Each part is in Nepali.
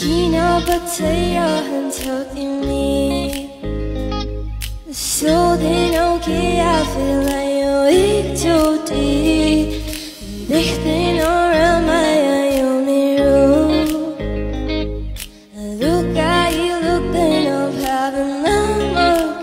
지나버텨야 한 척이 me So they know que I feel like you eat too deep They think around my only room Look at you, look they know having no more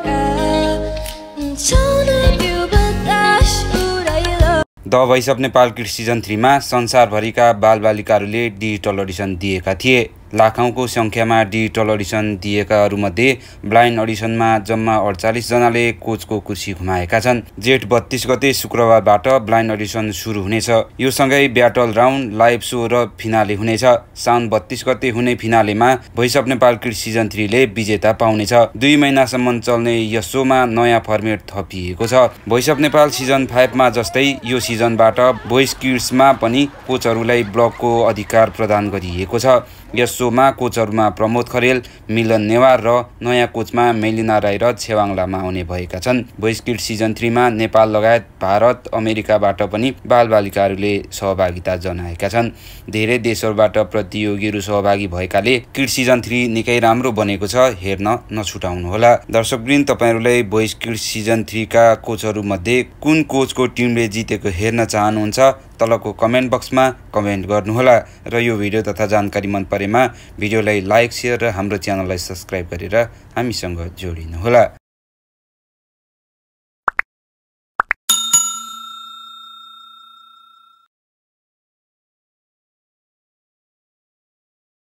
Turn up you but that's what I love the voice of Nepal kid season थ्रीमा संसारभरिका बालबालिकाहरूले डिजिटल अडिसन दिएका थिए लाखौँको सङ्ख्यामा डिजिटल अडिसन दिएकाहरूमध्ये ब्लाइन्ड अडिसनमा जम्मा अडचालिसजनाले कोचको कुर्सी घुमाएका छन्। जेठ बत्तीस गते शुक्रबारबाट ब्लाइन्ड अडिसन सुरु हुनेछ। यो सँगै ब्याटल राउन्ड लाइभ सो र फिनाले हुनेछ। साउन बत्तीस गते हुने फिनालेमा voice of Nepal kid season थ्रीले विजेता पाउनेछ। दुई महिनासम्म चल्ने यस सोमा नयाँ फर्मेट थपिएको छ। भोइस अफ नेपाल सिजन फाइभमा जस्तै यो सिजनबाट भोइस किड्समा पनि कोचहरूलाई ब्लकको अधिकार प्रदान गरिएको छ। यस सोमा कोचहरूमा प्रमोद खरेल मिलन नेवार र नयाँ कोचमा मेलिना राई र छेवाङ लामा आउने भएका छन्। भोइस किड सिजन थ्रीमा नेपाल लगायत भारत अमेरिकाबाट पनि बालबालिकाहरूले सहभागिता जनाएका छन्। धेरै देशहरूबाट प्रतियोगीहरू सहभागी भएकाले किड सिजन थ्री निकै राम्रो बनेको छ हेर्न नछुटाउनुहोला। दर्शकवृन्द तपाईँहरूलाई भोइस किड सिजन थ्रीका कोचहरूमध्ये कुन कोचको टिमले जितेको हेर्न चाहनुहुन्छ? तलको कमेन्ट बक्समा कमेन्ट गर्नुहोला र यो भिडियो तथा जानकारी मन परेमा भिडियोलाई लाइक सेयर र हाम्रो च्यानललाई सब्सक्राइब गरेर हामीसँग जोडिनुहोला।